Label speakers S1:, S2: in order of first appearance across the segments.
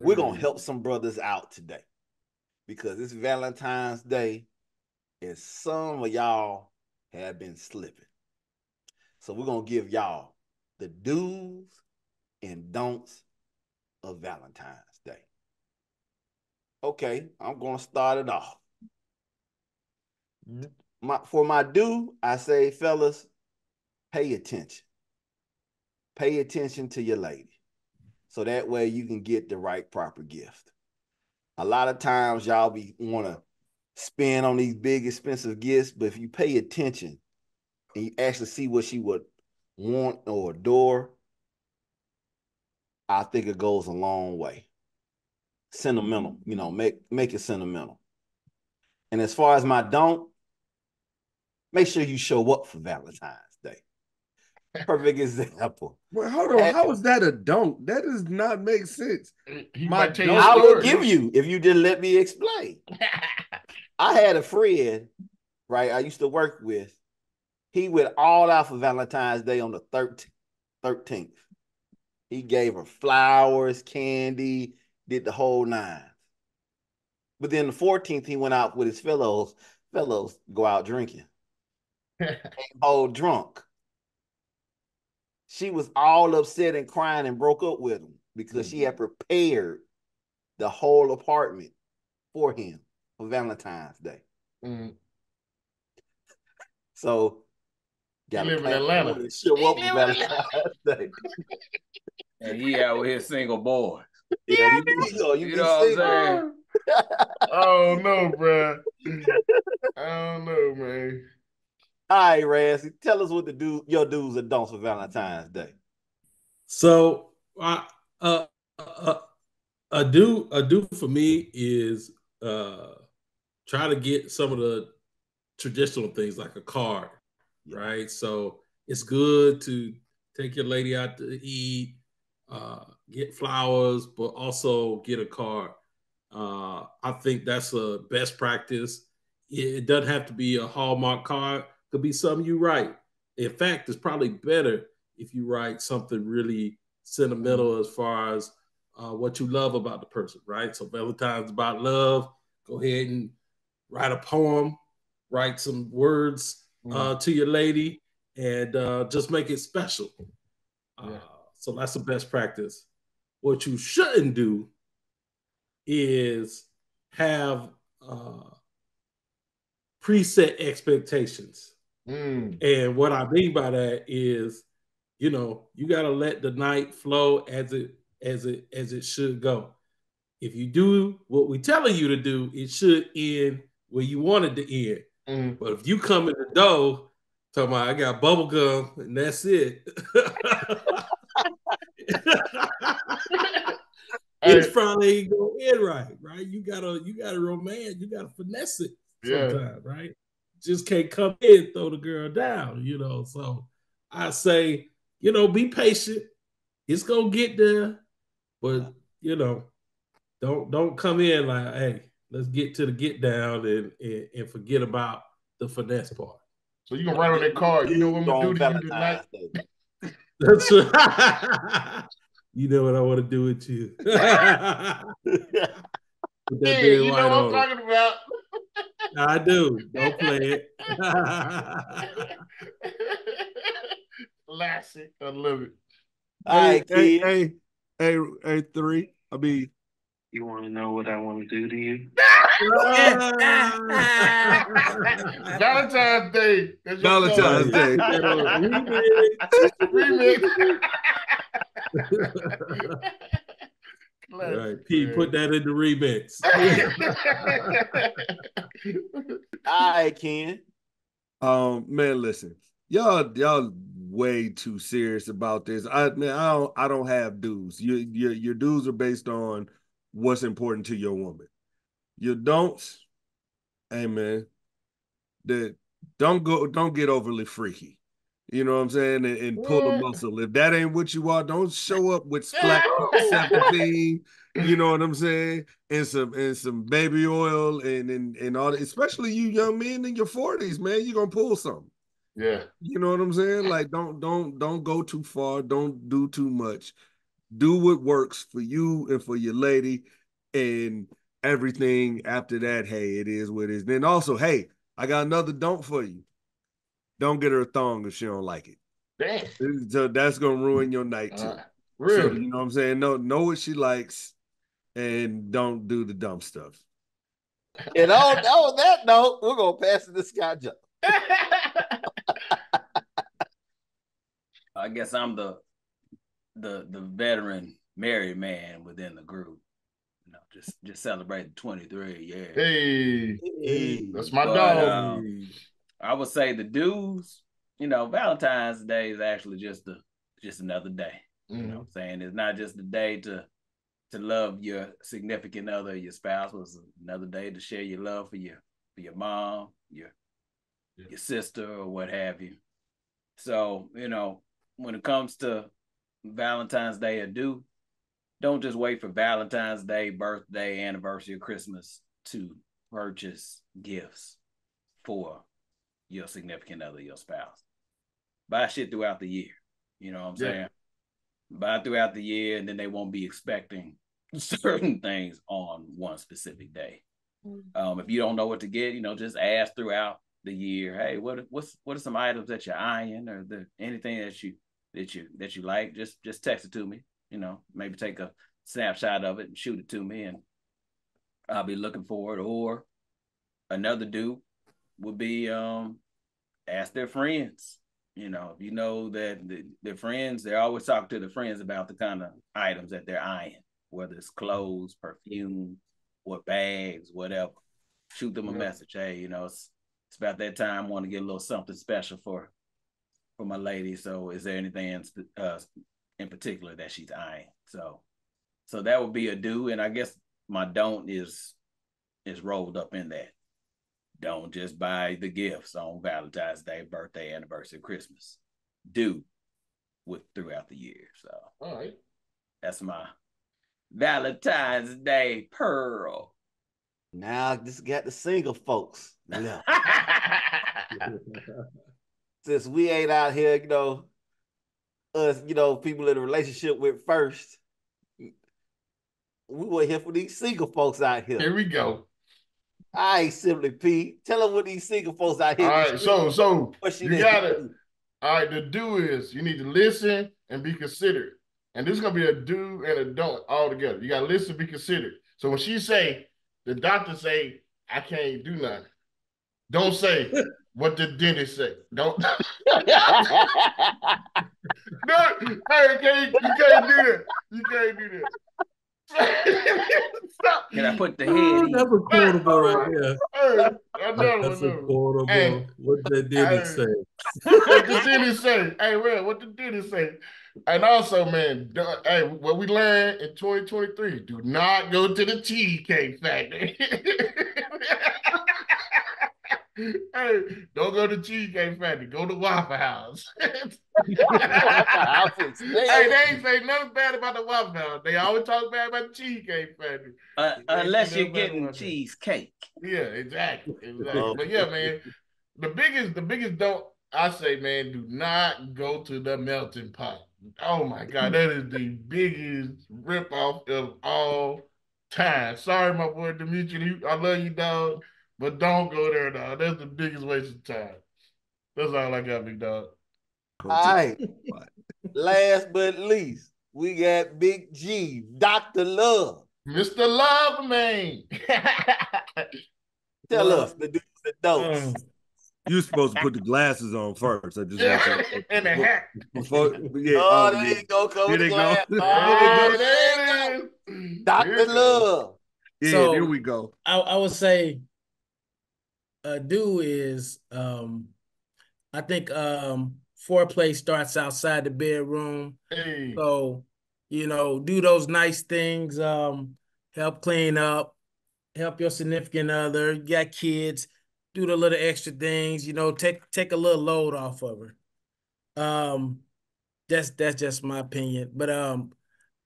S1: we're gonna help some brothers out today because it's Valentine's Day, and some of y'all have been slipping. So we're gonna give y'all the do's and don'ts of Valentine's Day. Okay, I'm gonna start it off. Mm-hmm. My for my do, I say, fellas, pay attention. Pay attention to your lady. So that way you can get the right proper gift. A lot of times y'all be want to spend on these big expensive gifts, but if you pay attention and you actually see what she would want or adore, I think it goes a long way. Sentimental, you know, make make it sentimental. And as far as my don't, make sure you show up for Valentine's. Perfect example.
S2: Well, hold on. How is that a don't? That does not make sense.
S3: He
S2: My
S3: might tell you
S2: don't-
S3: a
S1: I will
S3: story.
S1: give you if you didn't let me explain. I had a friend, right? I used to work with. He went all out for Valentine's Day on the 13th. 13th. He gave her flowers, candy, did the whole nine. But then the 14th, he went out with his fellows, fellows go out drinking. Came all drunk. She was all upset and crying and broke up with him because she had prepared the whole apartment for him for Valentine's Day.
S3: Mm.
S1: So gotta
S3: live in Atlanta.
S1: to Show up for Valentine's Day.
S4: And he out with his single boy.
S1: Yeah, you, you know, you,
S4: You know what I'm saying?
S3: I don't know, bro. I don't know, man.
S1: All right, Razzie, tell us what the do your do's and don'ts for Valentine's Day.
S5: So, uh, uh, uh, a do a do for me is uh, try to get some of the traditional things like a card, right? So it's good to take your lady out to eat, uh, get flowers, but also get a card. Uh, I think that's a best practice. It, it doesn't have to be a Hallmark card; could be something you write. In fact, it's probably better if you write something really sentimental as far as uh, what you love about the person, right? So Valentine's about love. Go ahead and write a poem, write some words uh, to your lady, and uh, just make it special. Uh, so that's the best practice. What you shouldn't do is have uh, preset expectations.
S3: Mm.
S5: And what I mean by that is, you know, you got to let the night flow as it as it as it should go. If you do what we're telling you to do, it should end where you wanted to end.
S3: Mm.
S5: But if you come in the door talking about I got bubble gum and that's it, it's probably ain't gonna end right, right? You gotta you gotta romance, you gotta finesse it
S3: Yeah.
S5: right? Just can't come in throw the girl down, you know. So I say, you know, be patient. It's gonna get there, but you know, don't don't come in like, hey, let's get to the get down and and, and forget about the finesse part.
S3: So you gonna write on that card, you know what I'm gonna do to you tonight?
S5: That's right. you know what I want to do with you.
S3: Yeah,
S5: big
S3: you know what I'm
S5: on.
S3: talking about.
S5: I do. Don't play it.
S3: Classic. I love it.
S2: Hey, hey, hey, hey, hey, three. I mean,
S6: You want to know what I want to do to you?
S3: Valentine's Day. That's your
S2: Valentine's
S3: song.
S2: Day.
S3: Remix.
S5: All right, P, put that in the remix.
S1: Right, Ken.
S2: Um, man, listen, y'all, y'all way too serious about this. I man, I don't, I don't have dues. Your your your dues are based on what's important to your woman. Your don'ts, hey man, that don't go, don't get overly freaky. You know what I'm saying? And, and pull a muscle. If that ain't what you are, don't show up with splat 17. You know what I'm saying? And some and some baby oil and and, and all that. Especially you young men in your 40s, man. You're gonna pull something.
S3: Yeah.
S2: You know what I'm saying? Like don't don't don't go too far, don't do too much. do what works for you and for your lady, and everything after that, hey, it is what it is. Then also, hey, I got another don't for you. Don't get her a thong if she don't like it.
S3: Damn.
S2: So that's gonna ruin your night too.
S3: Uh,
S2: So,
S3: really?
S2: you know what I'm saying? Know know what she likes and don't do the dumb stuff.
S1: And on, on that note, we're gonna pass it to Scott Joe.
S4: I guess I'm the the the veteran married man within the group. You know, just just celebrating 23. Yeah.
S3: Hey,
S1: Hey.
S3: that's my
S4: But,
S3: dog.
S4: um, I would say the dudes, you know, Valentine's Day is actually just a just another day. You know what I'm mm-hmm. saying? It's not just a day to to love your significant other, your spouse, but it's another day to share your love for your for your mom, your
S3: Yeah.
S4: your sister, or what have you. So, you know, when it comes to Valentine's Day or do, don't just wait for Valentine's Day, birthday, anniversary, or Christmas to purchase gifts for your significant other, your spouse. Buy shit throughout the year. You know what I'm
S3: Yeah.
S4: saying? Buy throughout the year, and then they won't be expecting certain things on one specific day. Um, if you don't know what to get, you know, just ask throughout the year. Hey, what what's what are some items that you're eyeing, or the anything that you that you that you like? Just just text it to me. You know, maybe take a snapshot of it and shoot it to me, and I'll be looking for it. Or another dude would be um ask their friends. You know, if you know that the, their friends, they're always talk to their friends about the kind of items that they're eyeing, whether it's clothes, perfume, or bags, whatever. Shoot them a
S3: Yeah.
S4: message. Hey, you know, it's it's about that time. I want to get a little something special for for my lady. So, is there anything in, uh, in particular that she's eyeing? So, so that would be a do. And I guess my don't is is rolled up in that. Don't just buy the gifts on Valentine's Day, birthday, anniversary, Christmas. Do with throughout the year. So
S3: All right.
S4: that's my Valentine's Day pearl.
S1: Now just got the single folks. Yeah. Since we ain't out here, you know, us, you know, people in a relationship with first. We were here for these single folks out
S3: Here
S1: here.
S3: we go.
S1: I ain't simply Pete. Tell them what these single folks out here.
S3: All right, So, so
S1: what she
S3: you
S1: did.
S3: got it. All right, the do is you need to listen and be considerate. And this is gonna be a do and a don't all together. You gotta listen, be considerate. So when she say, the doctor say, I can't do nothing. Don't say what the dentist say. Don't no, hey, you can't, you can't do that. You can't do that. Stop.
S4: Can I put the
S5: Oh,
S4: head in?
S5: That's a quotable right there.
S3: Hey, another
S5: That's
S3: one.
S5: a quotable.
S3: Hey.
S5: What did
S3: Hey.
S5: say?
S3: what did dentist say? Hey, man, what did dentist say? And also, man, hey, what we learned in 2023, do not go to the cheesecake factory. hey, don't go to cheesecake factory. Go to Waffle House.
S1: I was
S3: hey, they ain't say nothing bad about the Waffle House. They always talk bad about the cheesecake factory.
S4: Uh, unless you're getting
S3: about that.
S4: cheesecake.
S3: Yeah, exactly. Exactly.
S1: Oh.
S3: But yeah, man, the biggest, the biggest don't I say, man, do not go to the melting pot. Oh my God, that is the biggest rip off of all time. Sorry, my boy Dimitri. I love you, dog, but don't go there, dog. That's the biggest waste of time. That's all I got, big dog.
S2: Go
S1: All. Last but least, we got Big G, Dr. Love.
S3: Mr. Love Man.
S1: Tell
S5: Well,
S1: us the do's and don'ts.
S5: Um,
S2: You're supposed to put the glasses on first. I just want to
S3: and a hat.
S2: before, yeah,
S1: oh,
S2: oh,
S1: there you go, cover
S2: Here
S1: the
S2: they go.
S1: glass.
S2: There
S1: Oh,
S2: they
S1: there you go.
S3: There it is.
S1: Dr.
S3: Here.
S1: Love.
S2: Yeah,
S5: So-
S2: there we go.
S5: I, I would say a do is um I think um foreplay starts outside the bedroom.
S3: Hey.
S5: So, you know, do those nice things, um, help clean up, help your significant other, you got kids, do the little extra things, you know, take take a little load off of her. Um, that's that's just my opinion. But um,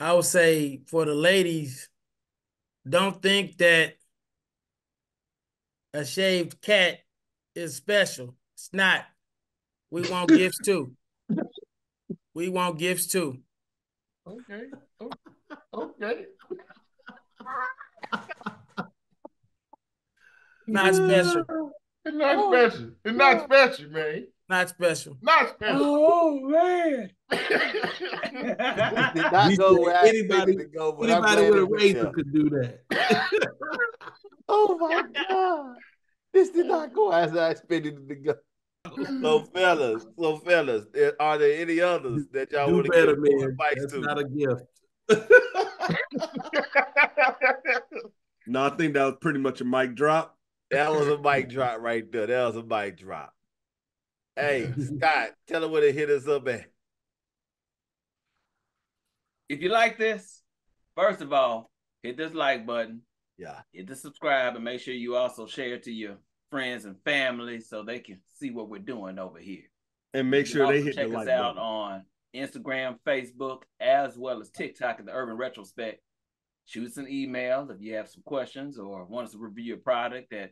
S5: I would say for the ladies, don't think that a shaved cat is special. It's not. We want gifts too. We want gifts too.
S3: Okay. Oh, okay.
S7: Not special.
S3: It's not oh, special. It's not special, man.
S7: Not special.
S3: Not special.
S4: Oh man.
S1: Did
S5: We
S1: not go where
S5: anybody-
S1: to go, but
S5: Anybody with a
S1: it
S5: razor
S1: there.
S5: could do that.
S1: Oh my god. This did not go as I expected it to go. So fellas, so fellas, eh, are there any others that y'all
S5: do
S1: want to
S5: better,
S1: give more
S5: man.
S1: advice
S5: That's
S1: to?
S5: not a gift.
S2: No, I think that was pretty much a mic drop.
S1: That was a mic drop right there. That was a mic drop. Hey, Scott, tell them where to hit us up at.
S4: If you like this, first of all, hit this like button,
S1: Yeah.
S4: hit the subscribe, and make sure you also share it to your friends and family so they can see what we're doing over here.
S2: And make sure they hit the
S4: check
S2: like
S4: us out
S2: button.
S4: on Instagram, Facebook, as well as TikTok at the Urban Retrospect. Shoot us an email if you have some questions or want us to review a product at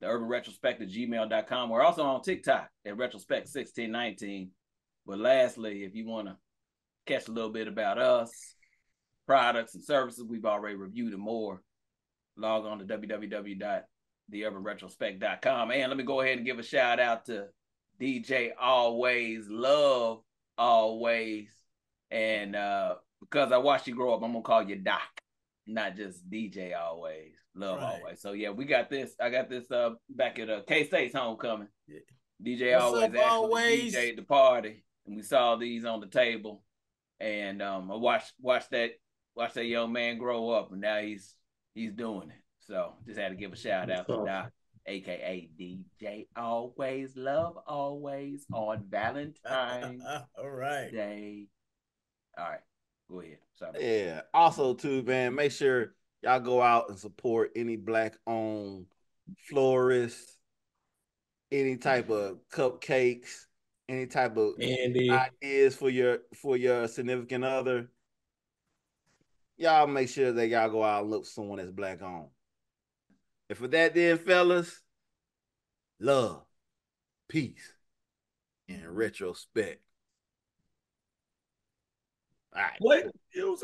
S4: the urban retrospect at gmail.com. We're also on TikTok at retrospect 1619. But lastly, if you want to catch a little bit about us, products and services, we've already reviewed and more. Log on to www.theurbanretrospect.com. And let me go ahead and give a shout out to DJ Always Love Always. And uh because I watched you grow up, I'm gonna call you Doc, not just DJ Always Love
S7: Right.
S4: Always. So yeah, we got this. I got this uh back at uh, K State's homecoming.
S7: Yeah.
S4: DJ
S7: What's
S4: Always
S7: up, Always?
S4: DJ'd the party, and we saw these on the table. And um, I watched watched that watched that young man grow up, and now he's he's doing it. So just had to give a shout out to
S5: Awesome.
S4: Doc, aka DJ Always Love Always on Valentine's
S7: All right.
S4: Day. All right, go ahead. Sorry.
S1: Yeah. Also, too, man, make sure y'all go out and support any black owned florist, any type of cupcakes, any type of
S5: Andy.
S1: ideas for your for your significant other. Y'all make sure that y'all go out and look for someone that's black owned. And for that, then, fellas, love, peace, and retrospect. All right.
S2: What? You?